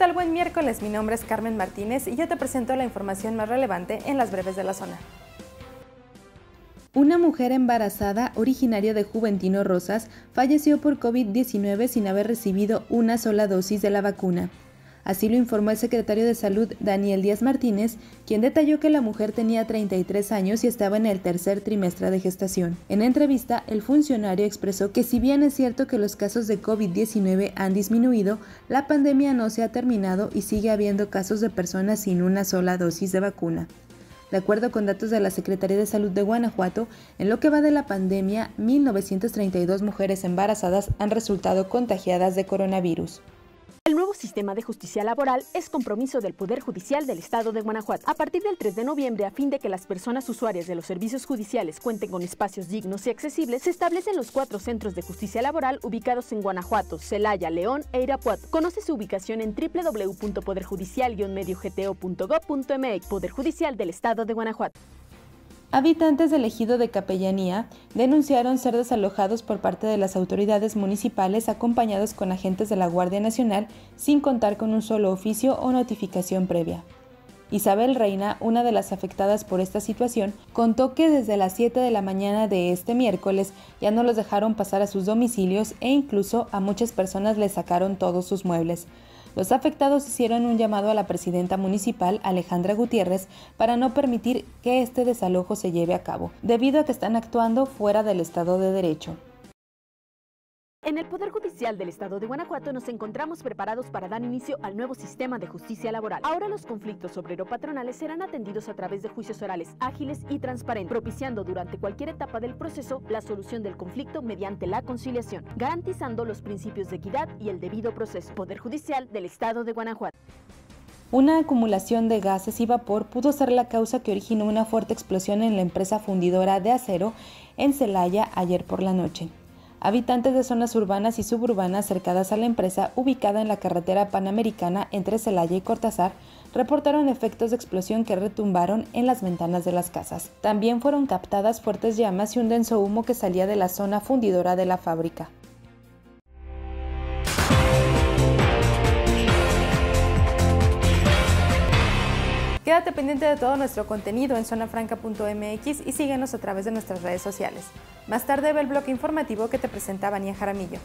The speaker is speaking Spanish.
tal? Buen miércoles, mi nombre es Carmen Martínez y yo te presento la información más relevante en las breves de la zona. Una mujer embarazada, originaria de Juventino Rosas, falleció por COVID-19 sin haber recibido una sola dosis de la vacuna. Así lo informó el secretario de Salud Daniel Díaz Martínez, quien detalló que la mujer tenía 33 años y estaba en el tercer trimestre de gestación. En entrevista, el funcionario expresó que si bien es cierto que los casos de COVID-19 han disminuido, la pandemia no se ha terminado y sigue habiendo casos de personas sin una sola dosis de vacuna. De acuerdo con datos de la Secretaría de Salud de Guanajuato, en lo que va de la pandemia, 1.932 mujeres embarazadas han resultado contagiadas de coronavirus. Sistema de justicia laboral es compromiso del Poder Judicial del Estado de Guanajuato. A partir del 3 de noviembre, a fin de que las personas usuarias de los servicios judiciales cuenten con espacios dignos y accesibles, se establecen los cuatro centros de justicia laboral ubicados en Guanajuato, Celaya, León e Irapuato. Conoce su ubicación en www.poderjudicial-medio-gto.gov.mx, Poder Judicial del Estado de Guanajuato. Habitantes del ejido de Capellanía denunciaron ser desalojados por parte de las autoridades municipales acompañados con agentes de la Guardia Nacional sin contar con un solo oficio o notificación previa. Isabel Reina, una de las afectadas por esta situación, contó que desde las 7 de la mañana de este miércoles ya no los dejaron pasar a sus domicilios e incluso a muchas personas les sacaron todos sus muebles. Los afectados hicieron un llamado a la presidenta municipal, Alejandra Gutiérrez, para no permitir que este desalojo se lleve a cabo, debido a que están actuando fuera del Estado de Derecho. En el Poder Judicial del Estado de Guanajuato nos encontramos preparados para dar inicio al nuevo sistema de justicia laboral. Ahora los conflictos obrero-patronales serán atendidos a través de juicios orales ágiles y transparentes, propiciando durante cualquier etapa del proceso la solución del conflicto mediante la conciliación, garantizando los principios de equidad y el debido proceso. Poder Judicial del Estado de Guanajuato. Una acumulación de gases y vapor pudo ser la causa que originó una fuerte explosión en la empresa fundidora de acero en Celaya ayer por la noche. Habitantes de zonas urbanas y suburbanas cercadas a la empresa, ubicada en la carretera panamericana entre Celaya y Cortázar, reportaron efectos de explosión que retumbaron en las ventanas de las casas. También fueron captadas fuertes llamas y un denso humo que salía de la zona fundidora de la fábrica. Quédate pendiente de todo nuestro contenido en zonafranca.mx y síguenos a través de nuestras redes sociales. Más tarde ve el bloque informativo que te presenta Vania Jaramillo.